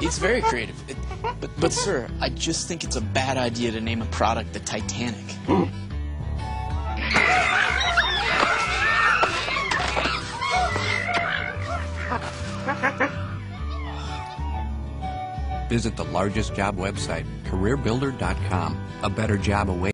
It's very creative. It, but, but, sir, I just think it's a bad idea to name a product the Titanic. Visit the largest job website, careerbuilder.com. A better job awaits.